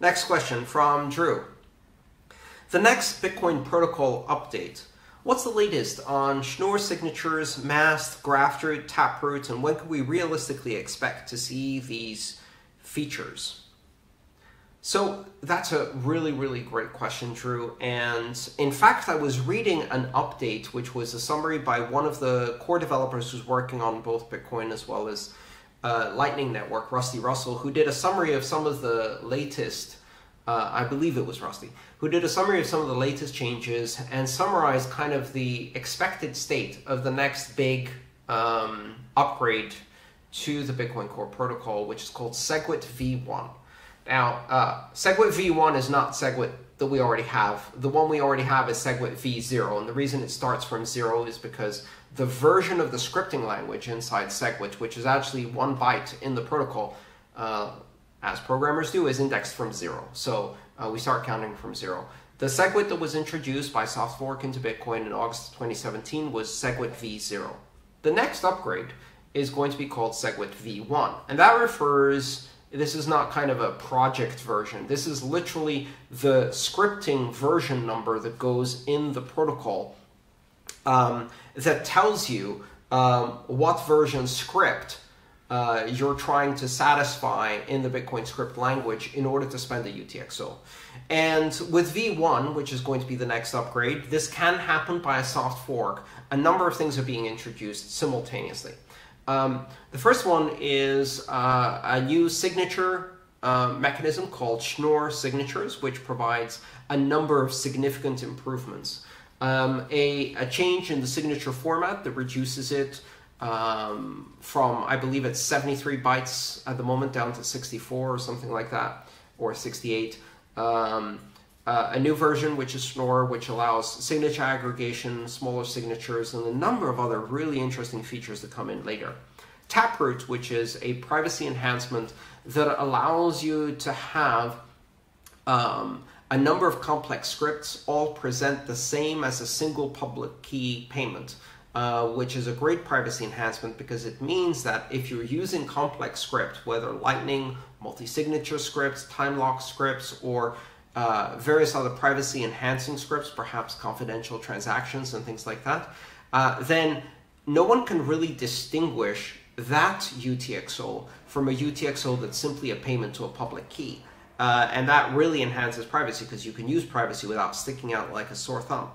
Next question from Drew. The next Bitcoin protocol update. What's the latest on Schnorr signatures, Mast, Graftroot, Taproot, and when can we realistically expect to see these features? So that's a really, really great question, Drew. And in fact, I was reading an update, which was a summary by one of the core developers who's working on both Bitcoin as well as uh, Lightning Network, Rusty Russell, who did a summary of some of the latest, uh, I believe it was Rusty, who did a summary of some of the latest changes and summarized kind of the expected state of the next big um, upgrade to the Bitcoin Core protocol, which is called SegWit V1. Now, uh, SegWit V1 is not SegWit that we already have. The one we already have is SegWit V0, and the reason it starts from zero is because the version of the scripting language inside SegWit, which is actually one byte in the protocol, uh, as programmers do, is indexed from zero. So uh, we start counting from zero. The SegWit that was introduced by SoftFork into Bitcoin in August 2017 was SegWit V0. The next upgrade is going to be called SegWit V1, and that refers this is not kind of a project version. This is literally the scripting version number that goes in the protocol um, that tells you um, what version script uh, you're trying to satisfy in the Bitcoin script language in order to spend a UTXO. And with V1, which is going to be the next upgrade, this can happen by a soft fork. A number of things are being introduced simultaneously. Um, the first one is uh, a new signature uh, mechanism called Schnorr signatures, which provides a number of significant improvements. Um, a, a, change in the signature format that reduces it um, from, I believe it's 73 bytes at the moment down to 64 or something like that, or 68. Um, uh, a new version, which is Schnorr, which allows signature aggregation, smaller signatures, and a number of other really interesting features that come in later. Taproot, which is a privacy enhancement that allows you to have um, a number of complex scripts all present the same as a single public key payment. Uh, which is a great privacy enhancement because it means that if you're using complex script, whether Lightning, multi-signature scripts, time lock scripts, or uh, various other privacy enhancing scripts, perhaps confidential transactions and things like that, uh, then no one can really distinguish that UTXO from a UTXO that's simply a payment to a public key. Uh, and that really enhances privacy because you can use privacy without sticking out like a sore thumb.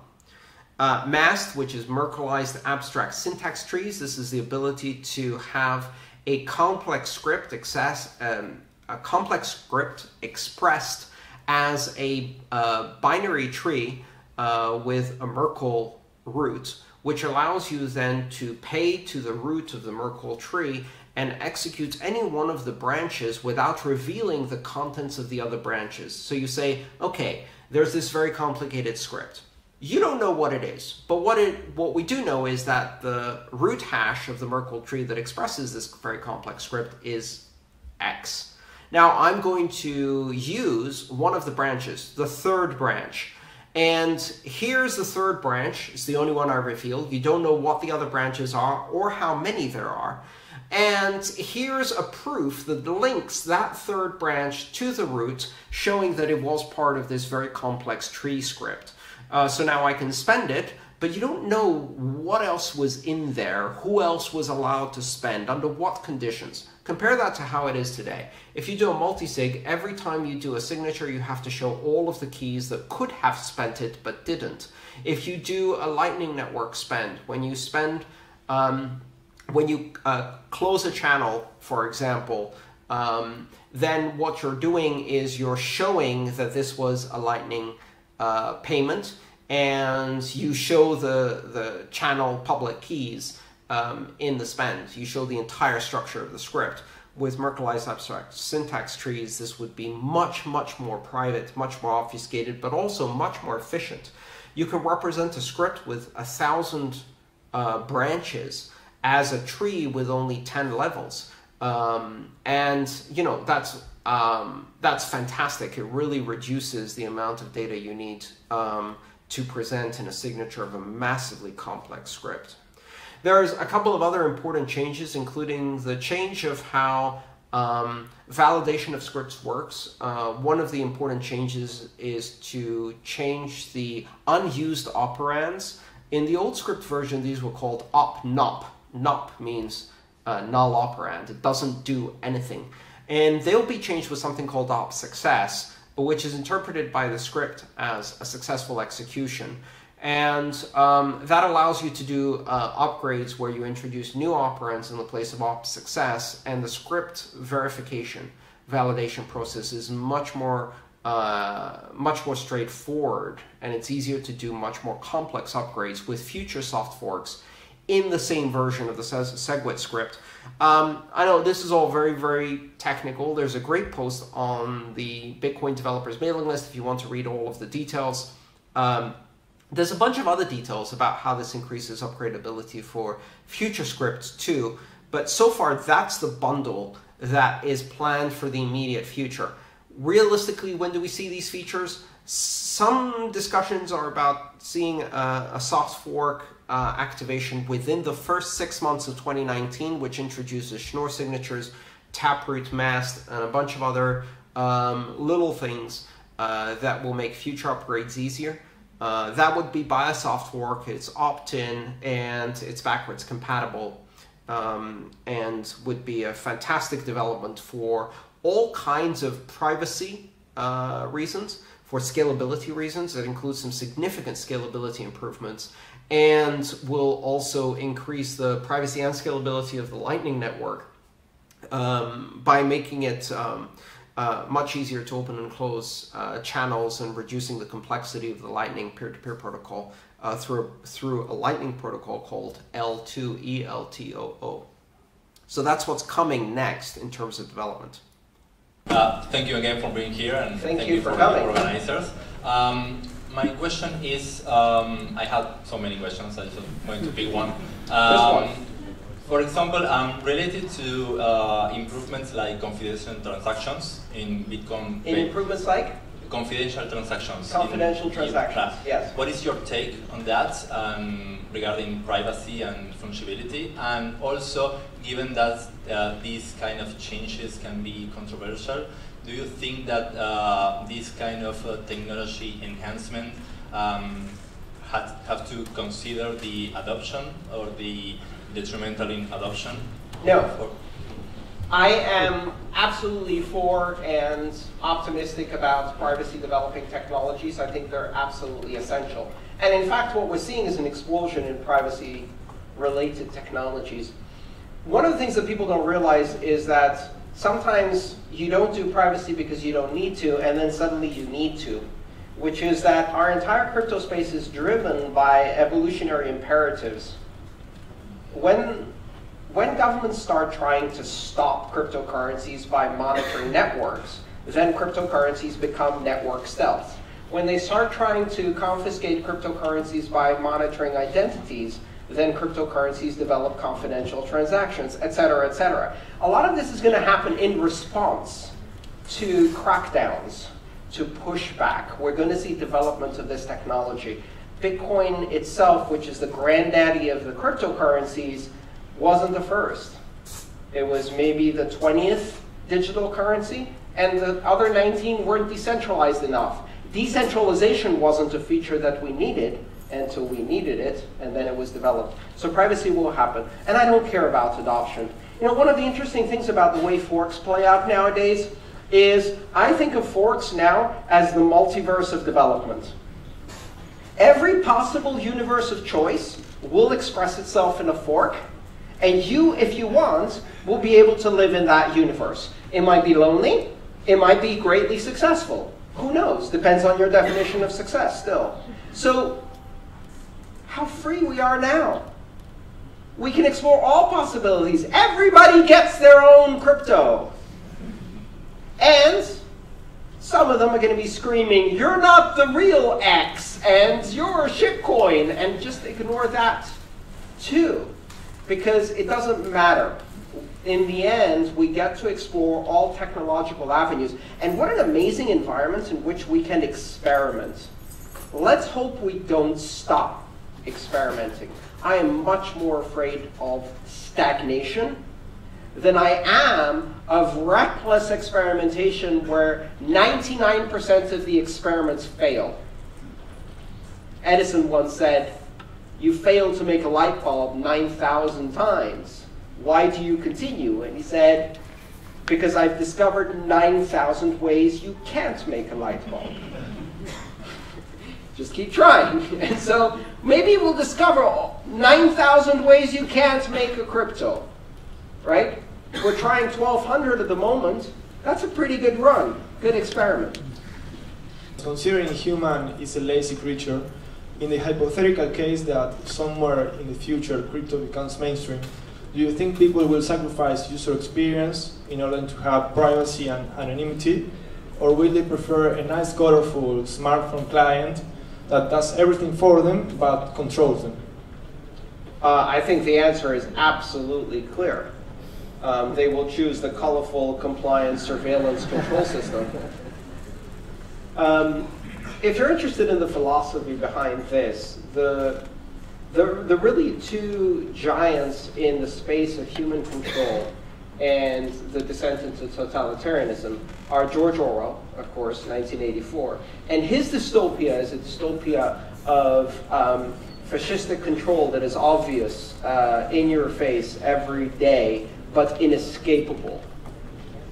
Uh, MAST, which is Merkleized Abstract Syntax Trees, this is the ability to have a complex script access, um, a complex script expressed as a uh, binary tree uh, with a Merkle root, which allows you then to pay to the root of the Merkle tree and executes any one of the branches without revealing the contents of the other branches. So you say, okay, there's this very complicated script. You don't know what it is, but what it what we do know is that the root hash of the Merkle tree that expresses this very complex script is x. Now I'm going to use one of the branches, the third branch. And here's the third branch. It's the only one I reveal. You don't know what the other branches are or how many there are. And here's a proof that links that third branch to the root, showing that it was part of this very complex tree script. Uh, so now I can spend it, but you don't know what else was in there, who else was allowed to spend, under what conditions. Compare that to how it is today. If you do a multi-sig, every time you do a signature, you have to show all of the keys that could have spent it but didn't. If you do a Lightning Network spend, when you spend, um, when you uh, close a channel, for example, um, then what you're doing is you're showing that this was a Lightning uh, payment and you show the, the channel public keys um, in the spend. You show the entire structure of the script. With Merkleized abstract syntax trees, this would be much, much more private, much more obfuscated, but also much more efficient. You can represent a script with a thousand uh, branches as a tree with only 10 levels. Um, and, you know, that's um, that's fantastic. It really reduces the amount of data you need um, to present in a signature of a massively complex script. There's a couple of other important changes, including the change of how Um, validation of scripts works. Uh, one of the important changes is to change the unused operands. In the old script version, these were called op NOP means uh, null operand. It doesn't do anything. And they'll be changed with something called op success, which is interpreted by the script as a successful execution. And um, that allows you to do uh, upgrades where you introduce new operands in the place of op success, and the script verification validation process is much more uh, much more straightforward, and it's easier to do much more complex upgrades with future soft forks in the same version of the SegWit script. Um, I know this is all very, very technical. There's a great post on the Bitcoin developers mailing list if you want to read all of the details. Um, there's a bunch of other details about how this increases upgradability for future scripts too, but so far that's the bundle that is planned for the immediate future. Realistically, when do we see these features? Some discussions are about seeing a, a soft fork uh, activation within the first six months of 2019, which introduces Schnorr signatures, Taproot Mast, and a bunch of other um, little things uh, that will make future upgrades easier. Uh, that would be by a soft fork, it's opt-in, and it's backwards compatible, um, and would be a fantastic development for all kinds of privacy uh, reasons, for scalability reasons. It includes some significant scalability improvements, and will also increase the privacy and scalability of the Lightning Network um, by making it um, uh, much easier to open and close uh, channels and reducing the complexity of the Lightning peer-to-peer protocol uh, through, through a Lightning protocol called L2ELTOO. So that's what's coming next in terms of development. Uh, thank you again for being here and thank, thank you, you, for, for coming. organizers. Um, my question is, um, I had so many questions, I just going to pick one. Um, for example, um, related to uh, improvements like confidential transactions in Bitcoin. In improvements like? Confidential transactions. Confidential in, transactions, in yes. What is your take on that um, regarding privacy and fungibility? And also, given that uh, these kind of changes can be controversial, do you think that uh, this kind of uh, technology enhancement um, had, have to consider the adoption or the detrimental in adoption? No. Or I am absolutely for and optimistic about privacy developing technologies. I think they're absolutely essential. And in fact, what we're seeing is an explosion in privacy related technologies. One of the things that people don't realize is that sometimes you don't do privacy because you don't need to, and then suddenly you need to, which is that our entire crypto space is driven by evolutionary imperatives. When, when governments start trying to stop cryptocurrencies by monitoring networks, then cryptocurrencies become network stealth. When they start trying to confiscate cryptocurrencies by monitoring identities, then cryptocurrencies develop confidential transactions, et cetera, et cetera. A lot of this is going to happen in response to crackdowns, to pushback. We're going to see development of this technology. Bitcoin itself, which is the granddaddy of the cryptocurrencies, wasn't the first. It was maybe the 20th digital currency, and the other 19 weren't decentralized enough. Decentralization wasn't a feature that we needed, until we needed it, and then it was developed. So privacy will happen. And I don't care about adoption. You know, one of the interesting things about the way forks play out nowadays is I think of forks now as the multiverse of development. Every possible universe of choice will express itself in a fork, and you, if you want, will be able to live in that universe. It might be lonely, it might be greatly successful. Who knows? Depends on your definition of success still. So how free we are now. We can explore all possibilities. Everybody gets their own crypto. And some of them are going to be screaming, you're not the real X, and you're a shitcoin, and just ignore that too. Because it doesn't matter. In the end, we get to explore all technological avenues. And what an amazing environment in which we can experiment. Let's hope we don't stop experimenting. I am much more afraid of stagnation than I am of reckless experimentation where 99% of the experiments fail. Edison once said, you failed to make a light bulb 9,000 times. Why do you continue? And he said, because I've discovered 9,000 ways you can't make a light bulb. Just keep trying. And so maybe we'll discover 9,000 ways you can't make a crypto, right? We're trying 1,200 at the moment. That's a pretty good run, good experiment. Considering human is a lazy creature, in the hypothetical case that somewhere in the future crypto becomes mainstream, do you think people will sacrifice user experience in order to have privacy and anonymity? Or will they prefer a nice, colorful smartphone client that does everything for them but controls them? Uh, I think the answer is absolutely clear. Um, they will choose the colorful compliance surveillance control system. Um, if you're interested in the philosophy behind this, the, the, the really two giants in the space of human control and the descent into totalitarianism are George Orwell, of course, 1984, and his dystopia is a dystopia of um, fascistic control that is obvious uh, in your face every day, but inescapable.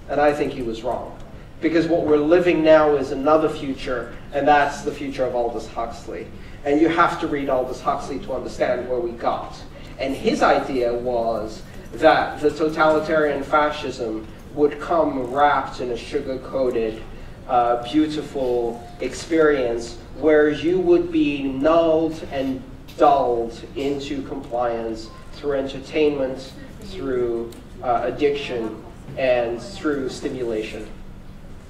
And I think he was wrong. Because what we're living now is another future, and that's the future of Aldous Huxley. And you have to read Aldous Huxley to understand where we got. And his idea was that the totalitarian fascism would come wrapped in a sugar-coated, uh, beautiful experience where you would be nulled and dulled into compliance through entertainment, through uh, addiction, and through stimulation.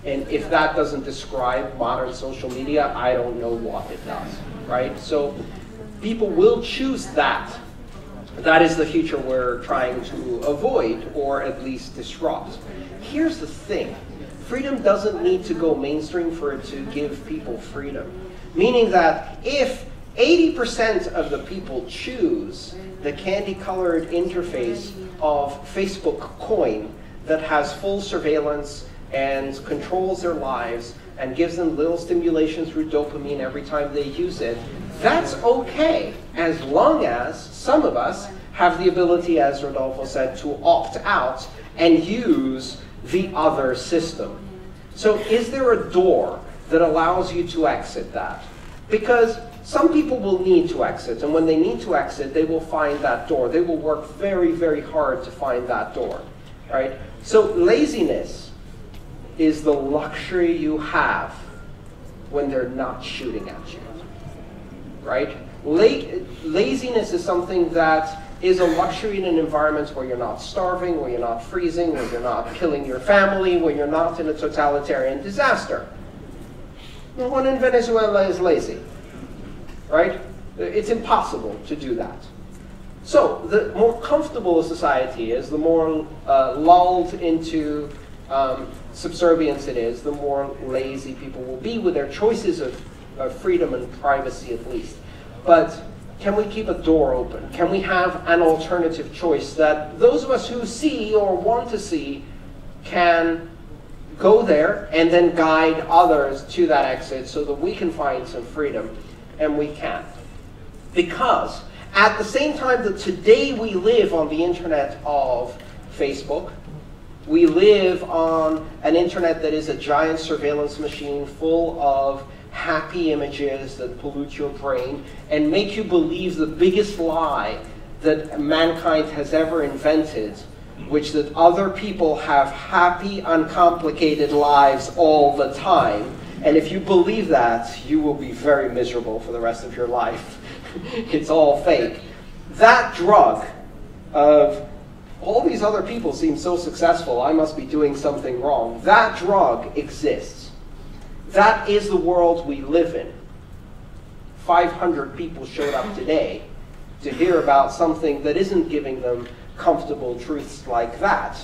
And if that doesn't describe modern social media, I don't know what it does, right? So people will choose that that is the future we're trying to avoid or at least disrupt. Here's the thing. Freedom doesn't need to go mainstream for it to give people freedom. Meaning that if 80% of the people choose the candy-colored interface of Facebook Coin that has full surveillance and controls their lives and gives them little stimulation through dopamine every time they use it, that's okay, as long as some of us have the ability, as Rodolfo said, to opt out and use the other system. So is there a door that allows you to exit that? Because some people will need to exit, and when they need to exit, they will find that door. They will work very, very hard to find that door, right? So laziness is the luxury you have when they're not shooting at you right? La laziness is something that is a luxury in an environment where you're not starving, where you're not freezing, where you're not killing your family, where you're not in a totalitarian disaster. No one in Venezuela is lazy, right? It's impossible to do that. So the more comfortable a society is, the more uh, lulled into um, subservience it is, the more lazy people will be with their choices of of freedom and privacy at least. But can we keep a door open? Can we have an alternative choice that those of us who see or want to see can go there and then guide others to that exit so that we can find some freedom and we can't. Because at the same time that today we live on the internet of Facebook, we live on an internet that is a giant surveillance machine full of happy images that pollute your brain and make you believe the biggest lie that mankind has ever invented, which that other people have happy, uncomplicated lives all the time. And if you believe that, you will be very miserable for the rest of your life. it's all fake. That drug of all these other people seem so successful, I must be doing something wrong. That drug exists. That is the world we live in. 500 people showed up today to hear about something that isn't giving them comfortable truths like that.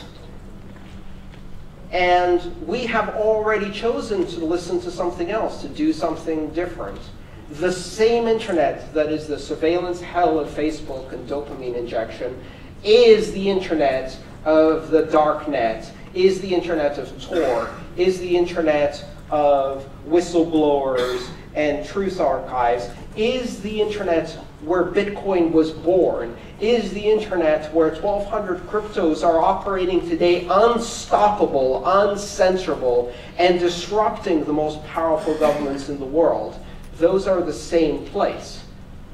And we have already chosen to listen to something else, to do something different. The same internet that is the surveillance hell of Facebook and dopamine injection is the internet of the dark net, is the internet of Tor, is the internet of whistleblowers and truth archives, is the internet where Bitcoin was born, is the internet where 1,200 cryptos are operating today unstoppable, uncensorable, and disrupting the most powerful governments in the world. Those are the same place.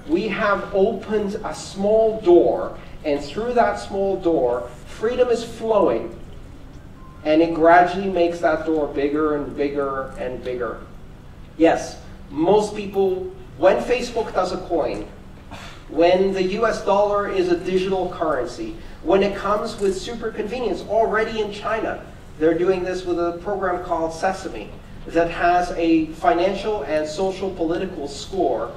We have opened a small door, and through that small door, freedom is flowing, and it gradually makes that door bigger and bigger and bigger. Yes, most people, when Facebook does a coin, when the US dollar is a digital currency, when it comes with super convenience, already in China, they're doing this with a program called Sesame that has a financial and social political score.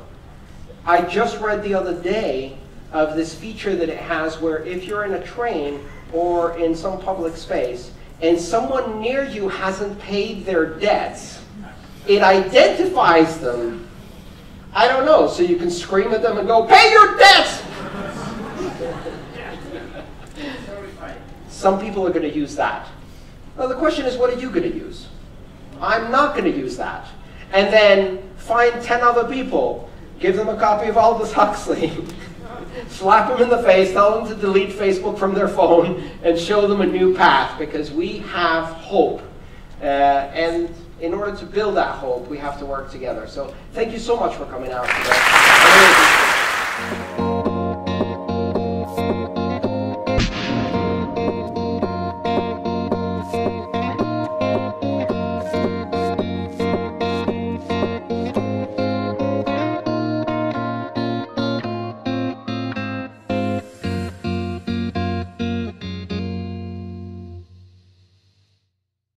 I just read the other day of this feature that it has where if you're in a train or in some public space and someone near you hasn't paid their debts, it identifies them I don't know. So you can scream at them and go, pay your debts! Some people are going to use that. Now the question is, what are you going to use? I'm not going to use that. And then find 10 other people, give them a copy of Aldous Huxley, slap them in the face, tell them to delete Facebook from their phone, and show them a new path because we have hope. Uh, and in order to build that hope, we have to work together. So thank you so much for coming out today.